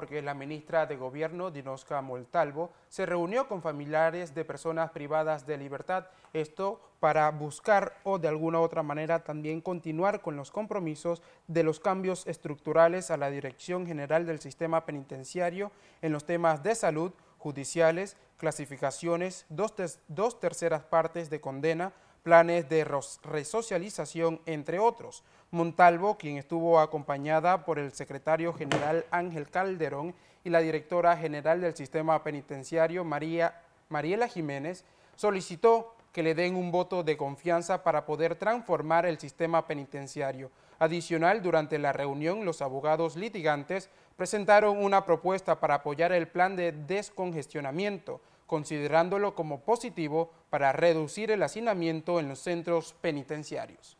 porque la ministra de Gobierno, Dinosca Moltalvo, se reunió con familiares de personas privadas de libertad, esto para buscar o de alguna otra manera también continuar con los compromisos de los cambios estructurales a la Dirección General del Sistema Penitenciario en los temas de salud, judiciales, clasificaciones, dos, dos terceras partes de condena, planes de resocialización, entre otros. Montalvo, quien estuvo acompañada por el secretario general Ángel Calderón y la directora general del sistema penitenciario María, Mariela Jiménez, solicitó que le den un voto de confianza para poder transformar el sistema penitenciario. Adicional, durante la reunión, los abogados litigantes presentaron una propuesta para apoyar el plan de descongestionamiento, considerándolo como positivo para reducir el hacinamiento en los centros penitenciarios.